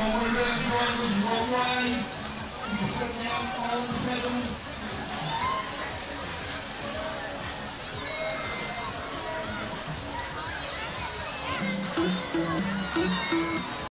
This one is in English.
Former drivers worldwide, put down all the.